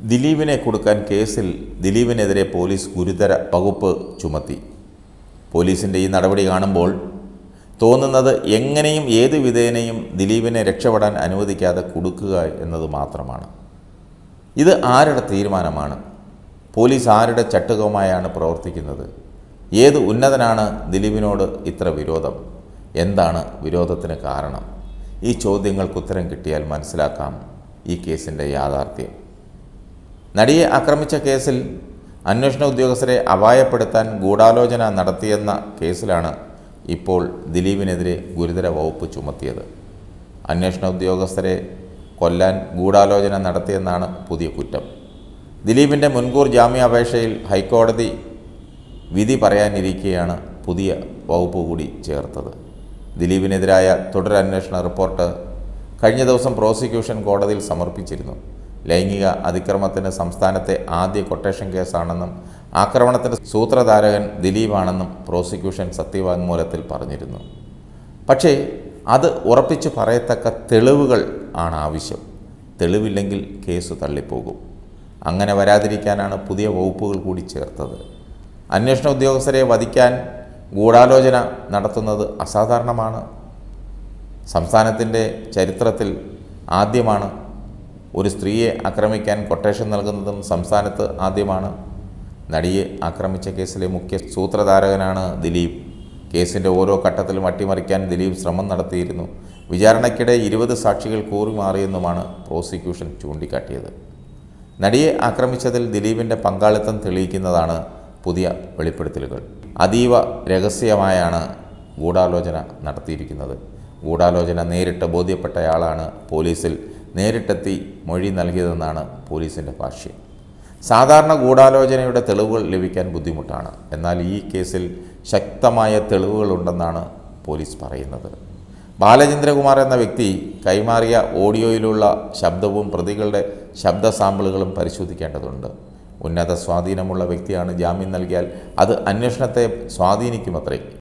ദിലീപിനെ കൊടുക്കാൻ കേസിൽ ദിലീപിനെതിരെ പോലീസ് ഗുരുതര വകുപ്പ് ചുമത്തി. പോലീസിന്റെ ഈ നടപടി കാണുമ്പോൾ തോന്നുന്നത് എങ്ങനെയും ഏത് വിധേനയും ദിലീപിനെ രക്ഷപ്പെടാൻ അനുവദിക്കാതെ കൊടുക്കുക എന്നത് മാത്രമാണ്. ഇത് ആരുടെ തീരുമാനമാണ്? പോലീസ് ആരുടെ ചട്ടുകവുമായാണ് പ്രവർത്തിക്കുന്നത്? ഏത് ഉന്നതനാണ് ദിലീപിനോട് ഇത്ര വിരോധം? എന്താണ് വിരോധത്തിന് കാരണം? ഈ ചോദ്യങ്ങൾക്ക് ഉത്തരം കിട്ടിയാൽ മനസ്സിലാക്കാം ഈ കേസിന്റെ യാഥാർത്ഥ്യം. നടിയെ ആക്രമിച്ച കേസിൽ അന്വേഷണ ഉദ്യോഗസ്ഥരെ അപായപ്പെടുത്താൻ ഗൂഢാലോചന നടത്തിയെന്ന കേസിലാണ് ഇപ്പോൾ ദിലീപിനെതിരെ ഗുരുതര വകുപ്പ് ചുമത്തിയത്. അന്വേഷണ ഉദ്യോഗസ്ഥരെ കൊല്ലാൻ ഗൂഢാലോചന നടത്തിയെന്നാണ് പുതിയ കുറ്റം. ദിലീപിന്റെ മുൻകൂർ ജാമ്യാപേക്ഷയിൽ ഹൈക്കോടതി വിധി പറയാനിരിക്കെയാണ് പുതിയ വകുപ്പ് കൂടി ചേർത്തത്. ദിലീപിനെതിരായ തുടരന്വേഷണ റിപ്പോർട്ട് കഴിഞ്ഞ ദിവസം പ്രോസിക്യൂഷൻ കോടതിയിൽ സമർപ്പിച്ചിരുന്നു. ലൈംഗിക അതിക്രമത്തിന് സംസ്ഥാനത്തെ ആദ്യ കൊട്ടേഷൻ കേസാണെന്നും ആക്രമണത്തിന്റെ സൂത്രധാരകൻ ദിലീപാണെന്നും പ്രോസിക്യൂഷൻ സത്യവാങ്മൂലത്തിൽ പറഞ്ഞിരുന്നു. പക്ഷേ അത് ഉറപ്പിച്ച് പറയത്തക്ക തെളിവുകൾ ആണ് ആവശ്യം. തെളിവില്ലെങ്കിൽ കേസ് തള്ളിപ്പോകും. അങ്ങനെ വരാതിരിക്കാനാണ് പുതിയ വകുപ്പുകൾ കൂടി ചേർത്തത്. അന്വേഷണ ഉദ്യോഗസ്ഥരെ വധിക്കാൻ ഗൂഢാലോചന നടത്തുന്നത് അസാധാരണമാണ്. സംസ്ഥാനത്തിന്റെ ചരിത്രത്തിൽ ആദ്യമാണ് ഒരു സ്ത്രീയെ ആക്രമിക്കാൻ കൊട്ടേഷൻ നൽകുന്നതും സംസ്ഥാനത്ത് ആദ്യമാണ്. നടിയെ ആക്രമിച്ച കേസിലെ മുഖ്യ സൂത്രധാരകനാണ് ദിലീപ്. കേസിന്റെ ഓരോ ഘട്ടത്തിലും അട്ടിമറിക്കാൻ ദിലീപ് ശ്രമം നടത്തിയിരുന്നു. വിചാരണയ്ക്കിടെ ഇരുപത് സാക്ഷികൾ കൂറിമാറിയെന്നുമാണ് പ്രോസിക്യൂഷൻ ചൂണ്ടിക്കാട്ടിയത്. നടിയെ ആക്രമിച്ചതിൽ ദിലീപിന്റെ പങ്കാളിത്തം തെളിയിക്കുന്നതാണ് പുതിയ വെളിപ്പെടുത്തലുകൾ. അതീവ രഹസ്യമായാണ് ഗൂഢാലോചന നടത്തിയിരിക്കുന്നത്. ഗൂഢാലോചന നേരിട്ട് ബോധ്യപ്പെട്ടയാളാണ് പോലീസിൽ നേരിട്ടെത്തി മൊഴി നൽകിയതെന്നാണ് പോലീസിന്റെ ഭാഷ്യം. സാധാരണ ഗൂഢാലോചനയുടെ തെളിവുകൾ ലഭിക്കാൻ ബുദ്ധിമുട്ടാണ്. എന്നാൽ ഈ കേസിൽ ശക്തമായ തെളിവുകളുണ്ടെന്നാണ് പോലീസ് പറയുന്നത്. ബാലചന്ദ്രകുമാർ എന്ന വ്യക്തി കൈമാറിയ ഓഡിയോയിലുള്ള ശബ്ദവും പ്രതികളുടെ ശബ്ദ സാമ്പിളുകളും പരിശോധിക്കേണ്ടതുണ്ട്. ഉന്നത സ്വാധീനമുള്ള വ്യക്തിയാണ് ജാമ്യം നൽകിയാൽ അത് അന്വേഷണത്തെ സ്വാധീനിക്കുമത്രേ.